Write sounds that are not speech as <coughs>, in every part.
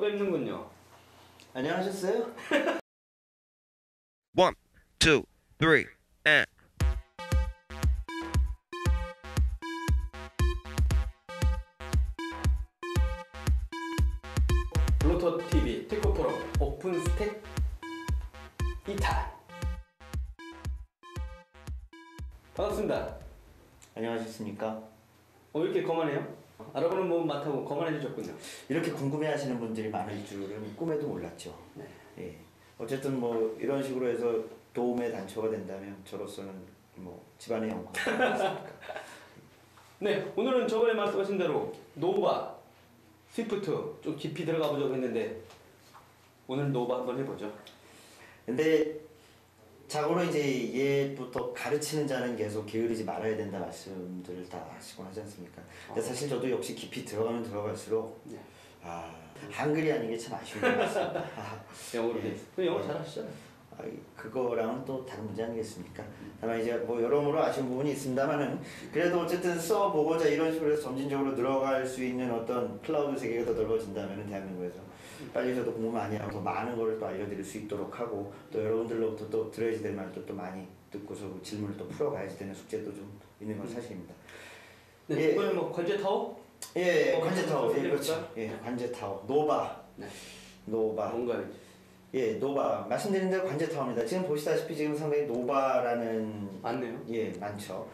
또 뵙는군요. 안녕하셨어요? <laughs> One, two, three, and. 블루토 TV 테크 포럼 오픈 스택 2탄. 반갑습니다. 안녕하셨습니까? 어, 왜 이렇게 거만해요? 알아보는 분 많다고 거만해지셨군요. 이렇게 궁금해하시는 분들이 많을 줄은 꿈에도 몰랐죠. 네. 예. 어쨌든 뭐 이런 식으로 해서 도움의 단초가 된다면 저로서는 뭐 집안의 영광. <laughs> 네, 오늘은 저번에 말씀하신 대로 노바, 스위프트 좀 깊이 들어가 보자고 했는데 오늘 노바 한번 해보죠. 근데 자고로 이제 예부터 가르치는 자는 계속 게으르지 말아야 된다 말씀들을 다 하시곤 하지 않습니까? 근데 사실 저도 역시 깊이 들어가면 들어갈수록 네. 아 한글이 아닌 게 참 아쉬운 것 같습니다. 아, 영어로 예. 영어 잘하시잖아요. 아, 그거랑은 또 다른 문제 아니겠습니까? 다만 이제 뭐 여러모로 아쉬운 부분이 있습니다만은 그래도 어쨌든 써보고자 이런 식으로 해서 점진적으로 들어갈 수 있는 어떤 클라우드 세계가 더 넓어진다면 대한민국에서 빨리 저도 공부 많이 하고 더 많은 거를 또 알려드릴 수 있도록 하고 또 여러분들로부터 또 들어야지 될 말도 또 많이 듣고서 질문을 또 풀어가야지 되는 숙제도 좀 있는 건 사실입니다. 네, 예. 이번에 뭐 관제 타워? 예, 어, 관제타워, 예, 소개해 그렇죠. 예, 관제타워, 노바, 네. 노바. 뭔가 예, 노바. 말씀드린 대로 관제타워입니다. 지금 보시다시피 지금 상당히 노바라는 많네요. 예, 많죠.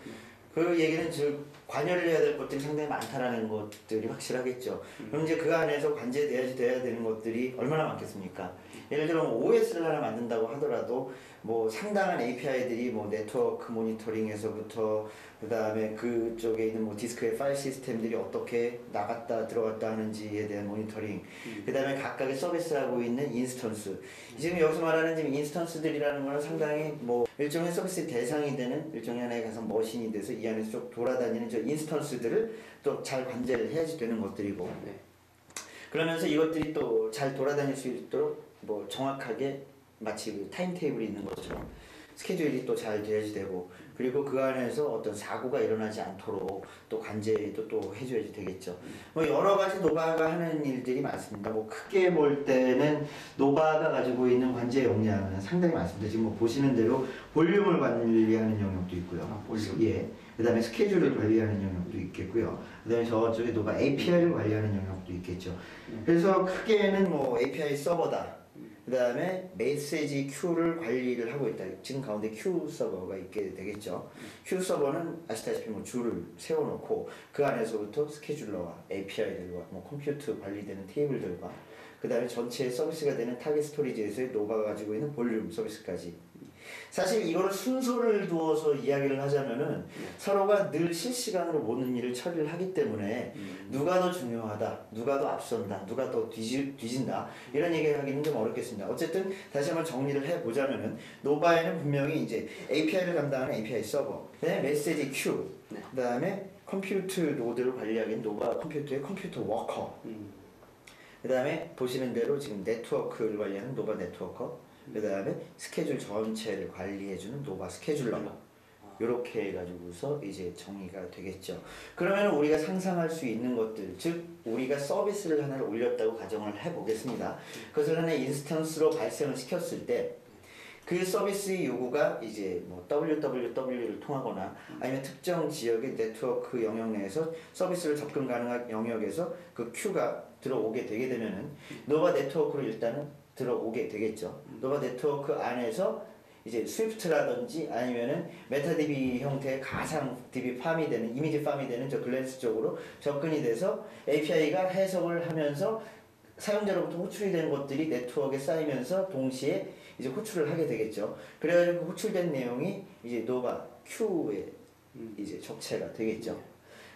그 얘기는 즉 관여를 해야 될 것들이 상당히 많다라는 것들이 확실하겠죠. 그럼 이제 그 안에서 관제돼야지 돼야 되는 것들이 얼마나 많겠습니까? 예를 들어 뭐 OS를 하나 만든다고 하더라도 뭐 상당한 API들이 뭐 네트워크 모니터링에서부터 그 다음에 그쪽에 있는 뭐 디스크의 파일 시스템들이 어떻게 나갔다 들어갔다 하는지에 대한 모니터링 그 다음에 각각의 서비스하고 있는 인스턴스 지금 여기서 말하는 지금 인스턴스들이라는 거는 상당히 뭐 일종의 서비스 대상이 되는 일종의 하나의 가상 머신이 돼서 이 안에서 쭉 돌아다니는 저 인스턴스들을 또 잘 관제를 해야지 되는 것들이고 네. 그러면서 이것들이 또 잘 돌아다닐 수 있도록 뭐 정확하게 마치 그 타임테이블이 있는 것처럼 스케줄이 또 잘 돼야지 되고 그리고 그 안에서 어떤 사고가 일어나지 않도록 또 관제도 또 해줘야지 되겠죠. 뭐 여러 가지 노바가 하는 일들이 많습니다. 뭐 크게 볼 때는 노바가 가지고 있는 관제 역량은 상당히 많습니다. 지금 뭐 보시는 대로 볼륨을 관리하는 영역도 있고요. 아, 볼륨. 예. 그 다음에 스케줄을 관리하는 영역도 있겠고요. 그 다음에 저쪽에 노바 API를 관리하는 영역도 있겠죠. 그래서 크게는 뭐 API 서버다. 그 다음에 메시지 큐를 관리를 하고 있다. 지금 가운데 큐 서버가 있게 되겠죠. 큐 서버는 아시다시피 뭐 줄을 세워놓고 그 안에서부터 스케줄러와 API들과 뭐 컴퓨터 관리되는 테이블들과 그 다음에 전체 서비스가 되는 타겟 스토리지에서의 노바가 가지고 있는 볼륨 서비스까지 사실 이거를 순서를 두어서 이야기를 하자면은 서로가 늘 실시간으로 모든 일을 처리를 하기 때문에 누가 더 중요하다, 누가 더 앞선다, 누가 더 뒤지, 뒤진다 이런 얘기를 하기는 좀 어렵겠습니다. 어쨌든 다시 한번 정리를 해보자면은 노바에는 분명히 이제 API를 담당하는 API 서버, 그다음에 메시지 큐, 네. 그다음에 컴퓨터 노드를 관리하기엔 노바 컴퓨터의 컴퓨터 워커, 음. 그 다음에 보시는 대로 지금 네트워크를 관리하는 노바 네트워커, 그 다음에 스케줄 전체를 관리해주는 노바 스케줄러. 이렇게 해가지고서 이제 정의가 되겠죠. 그러면 우리가 상상할 수 있는 것들, 즉 우리가 서비스를 하나를 올렸다고 가정을 해보겠습니다. 그것을 하나의 인스턴스로 발생을 시켰을 때. 그 서비스의 요구가 이제 뭐 www를 통하거나 아니면 특정 지역의 네트워크 영역 내에서 서비스를 접근 가능한 영역에서 그 큐가 들어오게 되게 되면은 노바 네트워크로 일단은 들어오게 되겠죠. 노바 네트워크 안에서 이제 스위프트라든지 아니면은 메타DB 형태의 가상 DB 팜이 되는 이미지 팜이 되는 저 글랜스 쪽으로 접근이 돼서 API가 해석을 하면서 사용자로부터 호출이 되는 것들이 네트워크에 쌓이면서 동시에 이제 호출을 하게 되겠죠. 그래가지고 그 호출된 내용이 이제 노바 Q에 이제 적체가 되겠죠.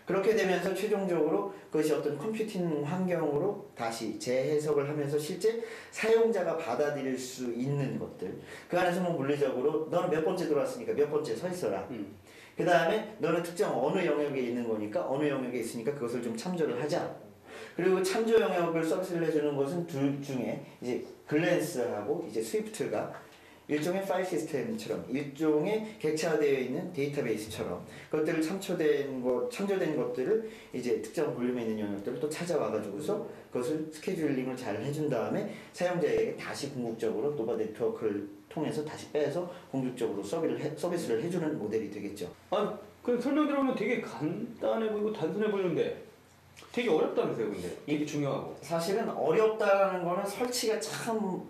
그렇게 되면서 최종적으로 그것이 어떤 컴퓨팅 환경으로 다시 재해석을 하면서 실제 사용자가 받아들일 수 있는 것들. 그 안에서 뭐 물리적으로 너는 몇 번째 들어왔으니까 몇 번째 서 있어라. 음. 그 다음에 너는 특정 어느 영역에 있는 거니까 어느 영역에 있으니까 그것을 좀 참조를 하자. 그리고 참조 영역을 서비스를 해주는 것은 둘 중에 이제 글랜스하고 이제 스위프트가 일종의 파일 시스템처럼 일종의 객체화되어 있는 데이터베이스처럼 그것들을 참초된 것, 창조된 것들을 이제 특정 볼륨에 있는 영역들을 또 찾아와 가지고서 그것을 스케줄링을 잘 해준 다음에 사용자에게 다시 궁극적으로 노바 네트워크를 통해서 다시 빼서 공격적으로 서비를 해, 서비스를 해주는 모델이 되겠죠. 아, 그 설명 들어보면 되게 간단해 보이고 단순해 보이는데 되게 어렵다면서요, 근데 이게 중요하고. 사실은 어렵다라는 거는 설치가 참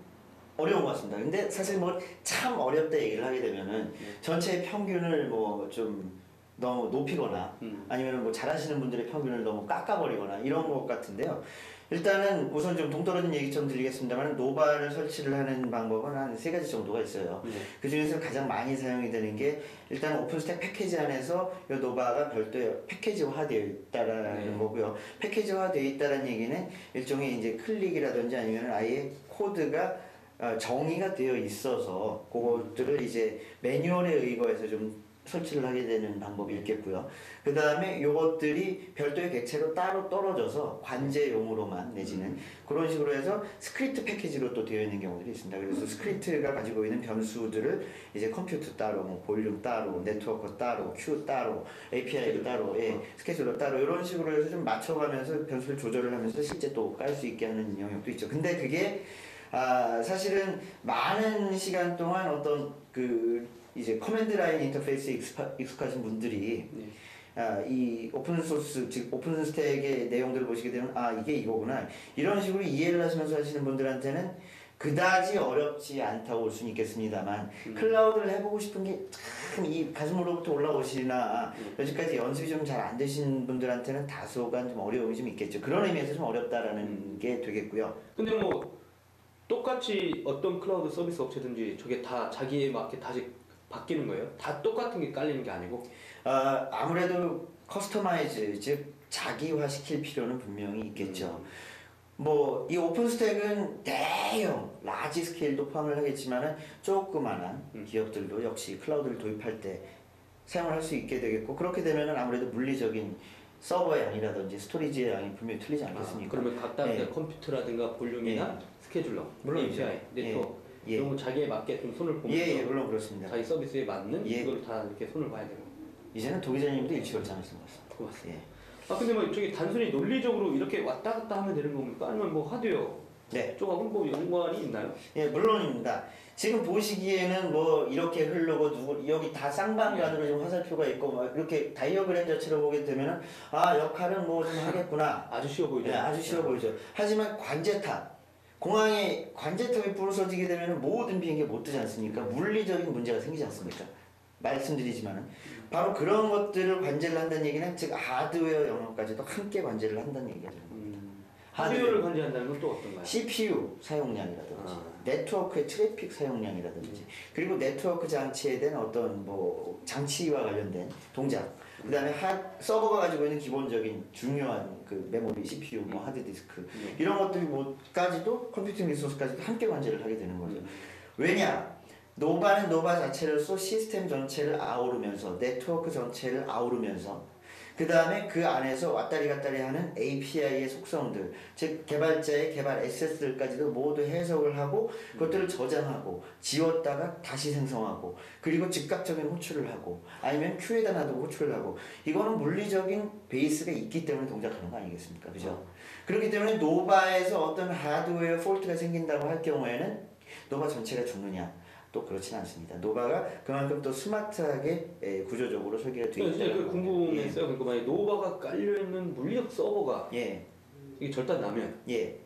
어려운 것 같습니다. 근데 사실 뭐 참 어렵다 얘기를 하게 되면은 전체의 평균을 뭐 좀 너무 높이거나 음. 아니면 뭐 잘하시는 분들의 평균을 너무 깎아버리거나 이런 것 같은데요. 일단은 우선 좀 동떨어진 얘기 좀 드리겠습니다만 노바를 설치를 하는 방법은 한 세 가지 정도가 있어요. 네. 그 중에서 가장 많이 사용이 되는 게 일단 오픈스택 패키지 안에서 이 노바가 별도의 패키지화되어 있다라는 네. 거고요. 패키지화되어 있다는 얘기는 일종의 이제 클릭이라든지 아니면 아예 코드가 어, 정의가 되어 있어서 그것들을 이제 매뉴얼에 의거해서 좀 설치를 하게 되는 방법이 있겠고요. 그 다음에 요것들이 별도의 객체로 따로 떨어져서 관제용으로만 내지는 그런 식으로 해서 스크립트 패키지로 또 되어 있는 경우들이 있습니다. 그래서 스크립트가 가지고 있는 변수들을 이제 컴퓨터 따로, 뭐 볼륨 따로, 네트워크 따로, 큐 따로, API 따로, 예, 스케줄러 따로 이런 식으로 해서 좀 맞춰가면서 변수를 조절을 하면서 실제 또 깔 수 있게 하는 영역도 있죠. 근데 그게 아, 사실은 많은 시간 동안 어떤 그 이제 커맨드 라인 인터페이스에 익숙하, 익숙하신 분들이 네. 아, 이 오픈 소스 즉 오픈 스택의 내용들을 보시게 되면 아 이게 이거구나. 이런 식으로 이해를 하시면서 하시는 분들한테는 그다지 어렵지 않다고 볼 수는 있겠습니다만 클라우드를 해보고 싶은 게 참 이 가슴으로부터 올라오시나 여지까지 연습이 좀 잘 안 되신 분들한테는 다소간 좀 어려움이 좀 있겠죠. 그런 의미에서 좀 어렵다라는 게 되겠고요. 근데 뭐 똑같이 어떤 클라우드 서비스 업체든지 저게 다 자기에 맞게 다시 바뀌는 거예요? 다 똑같은 게 깔리는 게 아니고? 아, 아무래도 커스터마이즈 즉 자기화 시킬 필요는 분명히 있겠죠. 뭐이 오픈스택은 대형 라지 스케일도 포함을 하겠지만은 조그만한 음. 기업들도 역시 클라우드를 도입할 때 사용을 할 수 있게 되겠고 그렇게 되면은 아무래도 물리적인 서버의 양이라든지 스토리지의 양이 분명히 틀리지 않겠습니까? 아, 그러면 각각 예. 컴퓨터라든가 볼륨이나 스케줄러, 물론이죠. API, 네트워크 예. 이런 거 자기에 맞게 좀 손을 보면서 예, 예, 물론 그렇습니다. 자기 서비스에 맞는 예. 이걸 다 이렇게 손을 봐야 되는 이제는 도기자님도 일치월장하시는 것 같습니다. 고맙습니다. 예. 아 근데 뭐 저기 단순히 논리적으로 이렇게 왔다 갔다 하면 되는 겁니까? 아니면 뭐 하드웨어 네. 쪽하고는 뭐 연관이 있나요? 예, 물론입니다. 지금 보시기에는 뭐 이렇게 흐르고 누구 여기 다 쌍방간으로 좀 화살표가 있고 막 이렇게 다이어그램 자체로 보게 되면은 아 역할은 뭐 좀 하겠구나. 아주 쉬워 보이죠? 예, 아주 쉬워 보이죠. 하지만 관제탑 공항에 관제탑이 부서지게 되면 모든 비행기 못 뜨지 않습니까? 물리적인 문제가 생기지 않습니까? 말씀드리지만은 바로 그런 것들을 관제를 한다는 얘기는 즉 하드웨어 영역까지도 함께 관제를 한다는. 음, 하드웨어. 하드웨어를 관리한다는 건 또 어떤가요? CPU 사용량이라든지 아. 네트워크의 트래픽 사용량이라든지 그리고 네트워크 장치에 대한 어떤 뭐 장치와 관련된 동작 그다음에 하, 서버가 가지고 있는 기본적인 중요한 그 메모리 CPU 뭐 하드디스크 네. 이런 것들 뭐까지도 computing resource까지도 함께 관제를 하게 되는 거죠 왜냐 노바는 노바 자체로서 시스템 전체를 아우르면서 네트워크 전체를 아우르면서 그 다음에 그 안에서 왔다리 갔다리 하는 API의 속성들, 즉 개발자의 개발 asset들까지도 모두 해석을 하고 그것들을 저장하고 지웠다가 다시 생성하고 그리고 즉각적인 호출을 하고 아니면 큐에다 놔두고 호출을 하고 이거는 물리적인 베이스가 있기 때문에 동작하는 거 아니겠습니까, 그죠? 그렇기 때문에 노바에서 어떤 하드웨어 fault가 생긴다고 할 경우에는 노바 전체가 죽느냐? 또 그렇진 않습니다. 노바가 그만큼 또 스마트하게 에, 구조적으로 설계가 되어 진짜 있다는 그. 궁금했어요. 그러니까 만약 노바가 깔려 있는 물리적 서버가 예, 이게 절단 나면 예,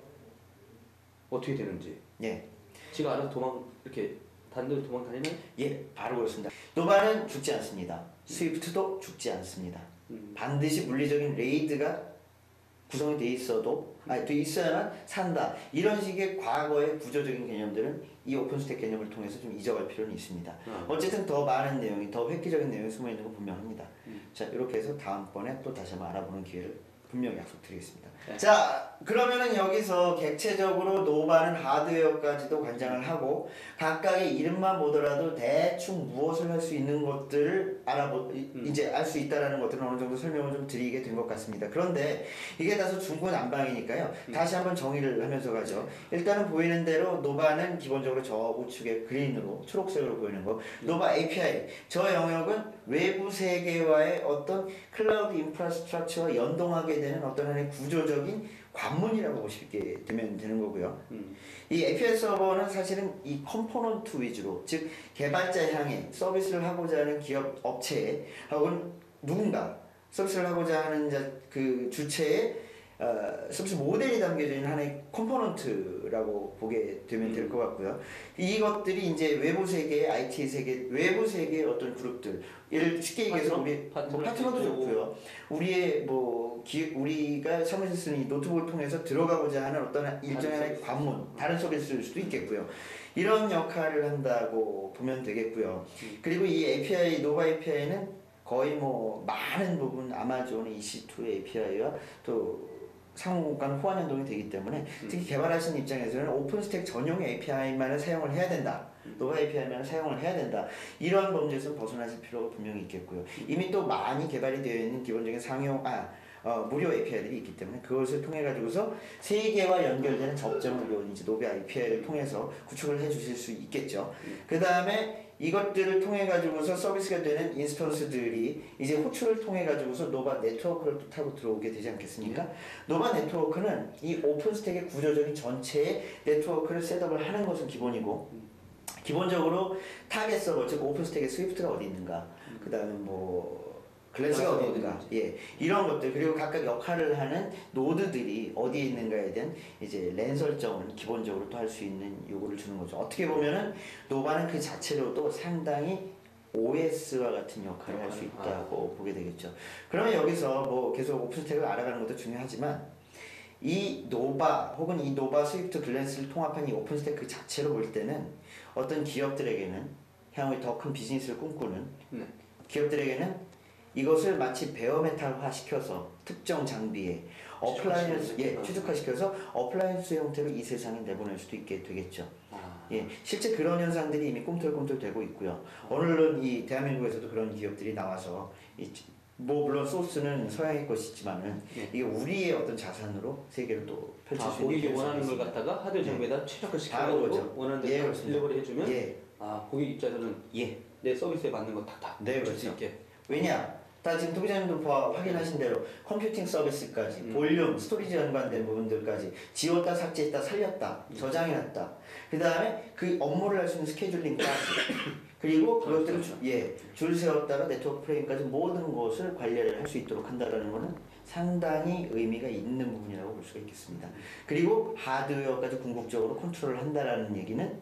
어떻게 되는지 예, 지가 알아서 도망 이렇게 딴 데로 도망 다니나요? 예, 바로 그렇습니다. 노바는 죽지 않습니다. 스위프트도 죽지 않습니다. 음. 반드시 물리적인 RAID가 구성이 돼 있어도 아니 돼 있어야만 산다. 이런 식의 과거의 구조적인 개념들은 이 오픈스택 개념을 통해서 좀 잊어갈 필요는 있습니다. 아. 어쨌든 더 많은 내용이 더 획기적인 내용이 숨어 있는 건 분명합니다. 음. 자 이렇게 해서 다음번에 또 다시 한번 알아보는 기회를 분명히 약속드리겠습니다. 네. 자 그러면은 여기서 객체적으로 노바는 하드웨어까지도 관장을 하고 각각의 이름만 보더라도 대충 무엇을 할 수 있는 것들을 알아보 이- 음. 이제 알 수 있다라는 것들은 어느 정도 설명을 좀 드리게 된 것 같습니다. 그런데 이게 다소 중구난방이니까요. 음. 다시 한번 정의를 하면서 가죠. 일단은 보이는 대로 노바는 기본적으로 저 우측에 green으로 초록색으로 보이는 거. 음. 노바 API 저 영역은 외부 세계와의 어떤 클라우드 infrastructure와 연동하게 되는 어떤 하나의 구조적인 관문이라고 보시게 되면 되는 거고요. 음. 이 API 서버는 사실은 이 component 위주로 즉 개발자 향해 서비스를 하고자 하는 기업 업체 혹은 누군가 서비스를 하고자 하는 자, 그 주체의 어, 서비스 모델이 담겨져 있는 하나의 component 라고 보게 되면 될 것 같고요. 이것들이 이제 외부 세계, IT 세계, 외부 세계의 어떤 그룹들, 예를 쉽게 얘기해서 파트너? 우리 뭐 파트너도. 좋고요. 우리의 뭐 기, 우리가 사무실 쓰는 이 노트북을 통해서 들어가고자 하는 어떤 서비스. 관문, 다른 서비스일 수도 있겠고요. 이런 역할을 한다고 보면 되겠고요. 음. 그리고 이 API 노바 API는 거의 뭐 많은 부분 아마존의 EC2 API와 또 상호 간 호환 연동이 되기 때문에 음. 특히 개발하시는 입장에서는 오픈스택 전용 API만을 사용을 해야 된다. 음. 노바 API만을 사용을 해야 된다. 이런 범주에서 벗어나실 필요가 분명히 있겠고요. 음. 이미 또 많이 개발이 되어 있는 기본적인 상용 아 어, 무료 API들이 있기 때문에 그것을 통해 가지고서 세계와 연결되는 접점을 요 이제 노바 API를 통해서 구축을 해 주실 수 있겠죠. 그 다음에 이것들을 통해 가지고서 서비스가 되는 instance들이 이제 호출을 통해 가지고서 노바 네트워크를 또 타고 들어오게 되지 않겠습니까? 노바 네트워크는 이 오픈스택의 구조적인 전체의 네트워크를 setup을 하는 것은 기본이고 기본적으로 타겟 서버 즉 오픈스택의 스위프트가 어디 있는가 그 다음에 뭐 글랜스가 어디 있는가 예 이런 것들 그리고 각각 역할을 하는 노드들이 어디에 있는가에 대한 이제 랜 설정을 기본적으로 또 할 수 있는 요구를 주는 거죠. 어떻게 보면은 노바는 그 자체로도 상당히 OS와 같은 역할을 할 수 있다고 보게 되겠죠. 그러면 여기서 뭐 계속 오픈스택을 알아가는 것도 중요하지만 이 노바 혹은 이 노바 스위프트 글랜스를 통합한 이 오픈스택 그 자체로 볼 때는 어떤 기업들에게는 향후에 더 큰 비즈니스를 꿈꾸는 네. 기업들에게는 이것을 마치 bare metal화 시켜서 특정 장비에 appliance 예 최적화 시켜서 appliance 형태로 이 세상에 내보낼 수도 있게 되겠죠. 아. 예 실제 그런 현상들이 이미 꿈틀꿈틀 되고 있고요. 오늘은 이 대한민국에서도 그런 기업들이 나와서 이, 뭐 물론 소스는 서양의 것이지만은 네. 이게 우리의 어떤 자산으로 세계를 또 펼칠 아, 수 있는 고객이 원하는 걸. 갖다가 하드 장비에다 최적화 다 시켜가지고 그거죠. 원하는 예, 대로 그렇습니다. delivery 해주면 예, 아 고객 입장에서는 예. 내 서비스에 맞는 거 탁탁 네, 줄수 그렇죠. 있게 왜냐? 다 지금 도기자님도 봐- 확인하신 대로 computing 서비스까지 음. 볼륨, 스토리지 연관된 부분들까지 지웠다 삭제했다 살렸다 음. 저장해놨다 그 다음에 그 업무를 할 수 있는 스케줄링까지 <coughs> 그리고 그것들을 주- 예, 줄 세웠다가 네트워크 프레임까지 모든 것을 관리를 할 수 있도록 한다는 것은 상당히 의미가 있는 부분이라고 볼 수가 있겠습니다. 그리고 하드웨어까지 궁극적으로 컨트롤을 한다라는 얘기는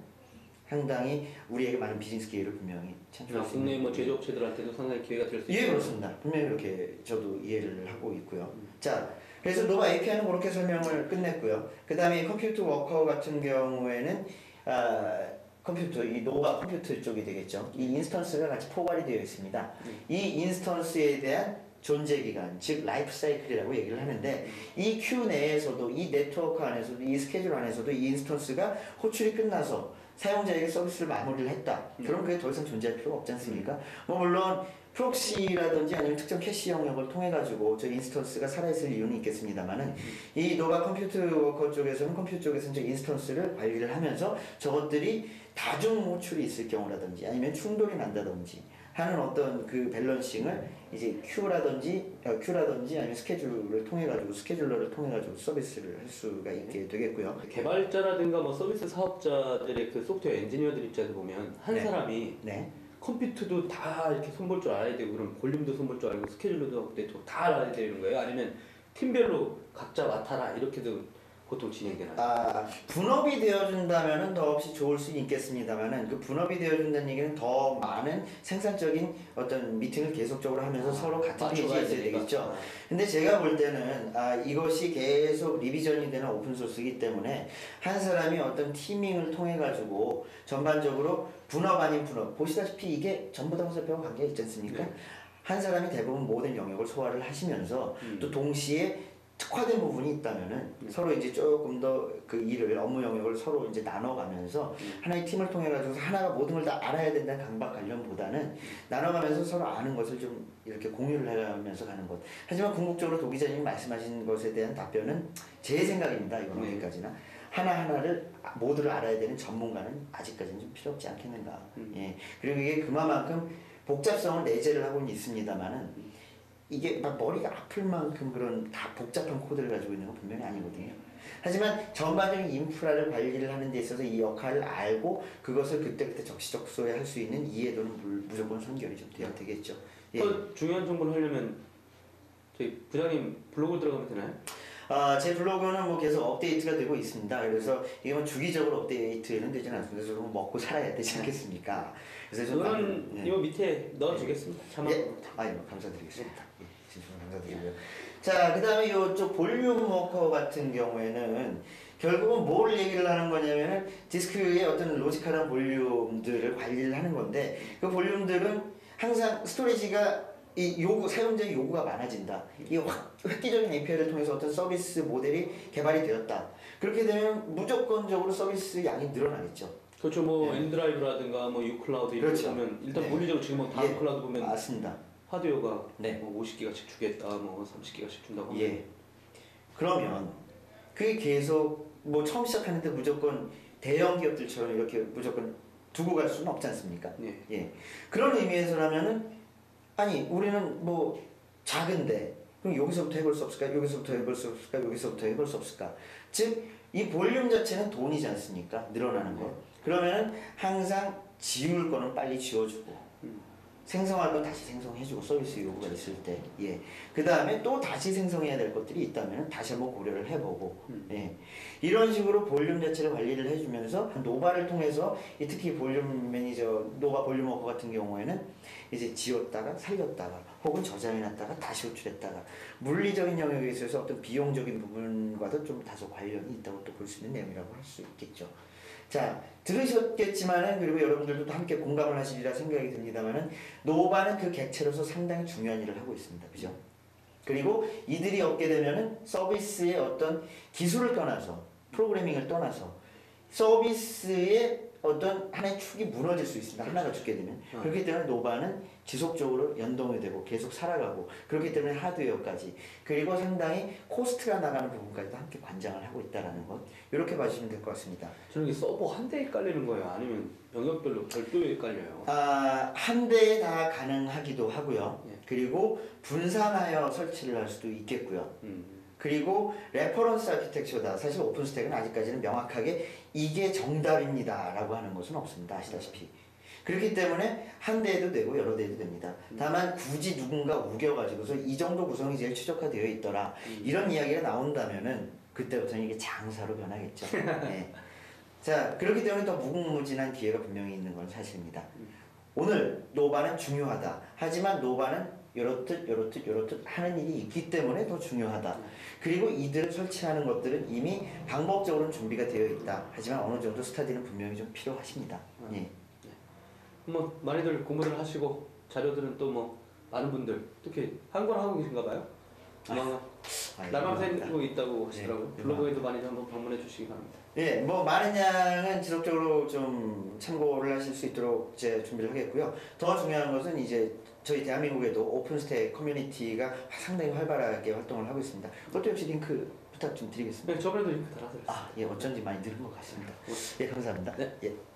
상당히 우리에게 많은 비즈니스 기회를 분명히 창출할 수 있는 국내 뭐 제조업체들한테도 상당히 기회가 될수 예, 있고 그렇습니다. 분명히 그렇게 저도 이해를 하고 있고요. 자, 그래서 노바 API는 그렇게 설명을 끝냈고요. 그 다음에 compute worker 같은 경우에는 아, compute, 이 노바 compute 쪽이 되겠죠. 이 instance가 같이 포괄이 되어 있습니다. 이 instance에 대한 존재 기간, 즉 라이프 사이클이라고 얘기를 하는데 이 큐 내에서도 이 네트워크 안에서도 이 스케줄 안에서도 이 instance가 호출이 끝나서 사용자에게 서비스를 마무리를 했다. 그럼 그게 더 이상 존재할 필요가 없지 않습니까? 뭐 물론 proxy라든지 아니면 특정 캐시 영역을 통해 가지고 저 instance가 살아있을 이유는 있겠습니다만은 이 Nova compute worker 쪽에서는 compute 쪽에서는 저 instance를 관리를 하면서 저것들이 다중 호출이 있을 경우라든지 아니면 충돌이 난다든지 하는 어떤 그 balancing을 이제 큐라든지 어, 큐라든지 아니면 스케줄을 통해 가지고 scheduler를 통해 가지고 서비스를 할 수가 있게 되겠고요. 개발자라든가 뭐 서비스 사업자들의 그 소프트웨어 엔지니어들 입장에서 보면 한 네. 사람이 네. compute도 다 이렇게 손볼 줄 알아야 되고 그럼 볼륨도 손볼 줄 알고 scheduler도 네트워크 다 알아야 되는 거예요? 아니면 팀별로 각자 맡아라 이렇게도 보통 진행되나요? 아, 분업이 되어준다면은 더없이 좋을 수 있겠습니다만은 그 분업이 되어준다는 얘기는 더 많은 생산적인 어떤 미팅을 계속적으로 하면서 서로 같은 페이지에 있어야. 되겠죠. 근데 제가 볼 때는 아, 이것이 계속 리비전이 되는 오픈소스이기 때문에 한 사람이 어떤 티밍을 통해 가지고 전반적으로 분업 아닌 분업 보시다시피 이게 전부 다 화살표와 관계가 있지 않습니까? 네. 한 사람이 대부분 모든 영역을 소화를 하시면서 음. 또 동시에 특화된 부분이 있다면은 음. 서로 이제 조금 더 그 일을 업무 영역을 서로 이제 나눠가면서 음. 하나의 팀을 통해 가지고 하나가 모든 걸 다 알아야 된다는 강박 관련보다는 나눠가면서 서로 아는 것을 좀 이렇게 공유를 해가면서 가는 것. 하지만 궁극적으로 도 기자님 말씀하신 것에 대한 답변은 제 생각입니다. 이건 네. 어디까지나 하나 하나를 모두를 알아야 되는 전문가는 아직까지는 좀 필요 없지 않겠는가. 음. 예. 그리고 이게 그만큼 복잡성을 내재를 하고는 있습니다만은 이게 막 머리가 아플 만큼 그런 다 복잡한 코드를 가지고 있는 건 분명히 아니거든요. 하지만 전반적인 인프라를 관리를 하는 데 있어서 이 역할을 알고 그것을 그때그때 적시적소에 할 수 있는 이해도는 물- 무조건 선결이 좀 돼야 되겠죠. 예. 더 중요한 정보를 하려면 저희 부장님 블로그 들어가면 되나요? 아, 제 블로그는 뭐 계속 업데이트가 되고 있습니다. 그래서 이게 뭐 주기적으로 업데이트는 되지는 않습니다. 그래서 좀 먹고 살아야 되지 않겠습니까? 그래서 많이- 예. 이 밑에 넣어주겠습니다. 자막. 예, 아유 감사드리겠습니다. 예, 진심으로 감사드리고요. 자, 그 다음에 이쪽 볼륨 워커 같은 경우에는 결국은 뭘 얘기를 하는 거냐면은 디스크의 어떤 logical한 볼륨들을 관리를 하는 건데 그 볼륨들은 항상 storage가 이 요구 사용자의 요구가 많아진다. 이 확, 획기적인 API를 통해서 어떤 서비스 모델이 개발이 되었다. 그렇게 되면 무조건적으로 서비스 양이 늘어나겠죠. 그렇죠. 뭐 예. 엔드라이브라든가 뭐 유클라우드 이런 그렇죠. 거 보면 일단 네. 물리적으로 지금 뭐 다음 예. 클라우드 보면 맞습니다. 하드웨어가 네. 뭐 50기가씩 주겠다, 뭐 30기가씩 준다고. 예. 그러면 그게 계속 뭐 처음 시작하는데 무조건 대형 기업들처럼 이렇게 무조건 두고 갈 수는 없지 않습니까? 예. 예. 그런 의미에서라면은 아니 우리는 뭐 작은데 그럼 여기서부터 해볼 수 없을까? 여기서부터 해볼 수 없을까? 여기서부터 해볼 수 없을까? 즉 이 볼륨 자체는 돈이지 않습니까? 늘어나는 거. 그러면은 항상 지울 거는 빨리 지워주고 음. 생성할 건 다시 생성해주고 서비스 요구가 있을 때, 예. 그 다음에 또 다시 생성해야 될 것들이 있다면 다시 한번 고려를 해보고, 음. 예. 이런 식으로 볼륨 자체를 관리를 해주면서 Nova를 통해서 이 특히 볼륨 매니저, Nova 볼륨 worker 같은 경우에는 이제 지웠다가 살렸다가 혹은 저장해놨다가 다시 호출했다가 물리적인 영역에 있어서 어떤 비용적인 부분과도 좀 다소 관련이 있다고 또 볼 수 있는 내용이라고 할 수 있겠죠. 자 들으셨겠지만은 그리고 여러분들도 또 함께 공감을 하시리라 생각이 듭니다만은 Nova는 그 객체로서 상당히 중요한 일을 하고 있습니다. 그죠? 그리고 이들이 없게 되면은 서비스의 어떤 기술을 떠나서 프로그래밍을 떠나서 서비스의 어떤 하나의 축이 무너질 수 있습니다. 하나가 죽게 되면. 어. 그렇기 때문에 Nova는 지속적으로 연동이 되고 계속 살아가고 그렇기 때문에 하드웨어까지 그리고 상당히 코스트가 나가는 부분까지도 함께 관장을 하고 있다라는 것 이렇게 봐주시면 될 것 같습니다. 저는 이게 서버 한 대에 깔리는 거예요? 아니면 영역별로 별도에 깔려요? 아, 한 대에 다 가능하기도 하고요. 예. 그리고 분산하여 설치를 할 수도 있겠고요. 음. 그리고 reference architecture다. 사실 OpenStack은 아직까지는 명확하게 이게 정답입니다 라고 하는 것은 없습니다. 아시다시피. 그렇기 때문에 한 대에도 되고 여러 대에도 됩니다. 다만 굳이 누군가 우겨가지고서 이 정도 구성이 제일 최적화되어 있더라. 이런 이야기가 나온다면은 그때부터는 이게 장사로 변하겠죠. <laughs> 네. 자 그렇기 때문에 더 무궁무진한 기회가 분명히 있는 건 사실입니다. 오늘 Nova는 중요하다. 하지만 Nova는 요렇듯 요렇듯 요렇듯 하는 일이 있기 때문에 더 중요하다. 그리고 이들을 설치하는 것들은 이미 방법적으로는 준비가 되어 있다. 하지만 어느 정도 스타디는 분명히 좀 필요하십니다. 예. 뭐 많이들 공부를 하시고 자료들은 또 뭐 많은 분들 특히 한권 하고 계신가 봐요. 아, 감사합니다. 새고 있다고 하시더라고요. 네, 블로그에도 많이 좀 한번 방문해 주시기 바랍니다. 예, 뭐 많은 양은 지속적으로 좀 참고를 하실 수 있도록 제 준비를 하겠고요. 더 중요한 것은 이제 저희 대한민국에도 오픈스택 커뮤니티가 상당히 활발하게 활동을 하고 있습니다. 그것도 역시 링크 부탁 좀 드리겠습니다. 네, 저번에도 링크 달아드렸어요. 아, 예, 어쩐지 많이 늘은 것 같습니다. 예, 감사합니다. 네. 예.